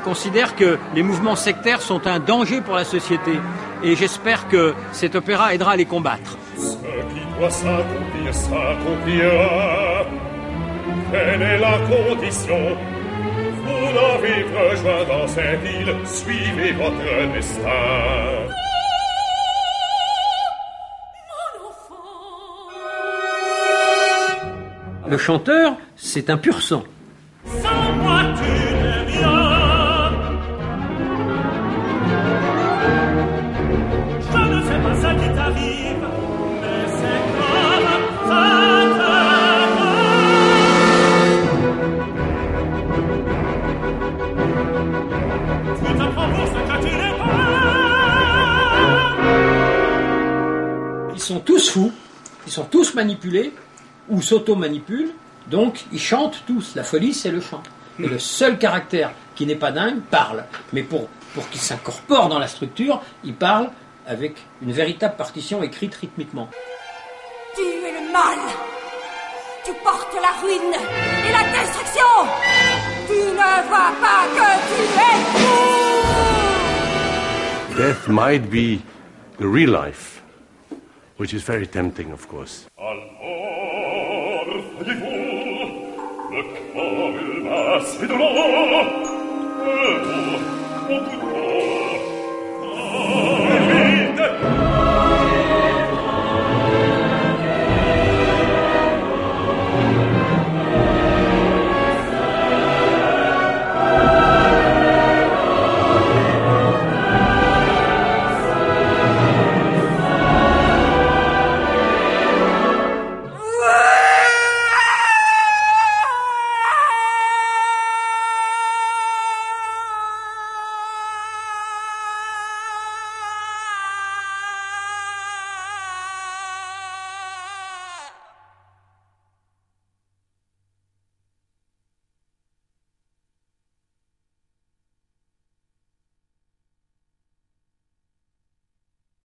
considère que les mouvements sectaires sont un danger pour la société. Et j'espère que cet opéra aidera à les combattre. Ce qui doit s'accomplir s'accomplira. Quelle est la condition? Rejoint dans cette île, suivez votre destin. Le chanteur, c'est un pur sang. Sont tous fous, ils sont tous manipulés, ou s'auto-manipulent, donc ils chantent tous. La folie, c'est le chant. Et le seul caractère qui n'est pas dingue parle. Mais pour, pour qu'il s'incorpore dans la structure, il parle avec une véritable partition écrite rythmiquement. Tu es le mal. Tu portes la ruine et la destruction. Tu ne vois pas que tu es fou. Death might be the real life, which is very tempting, of course.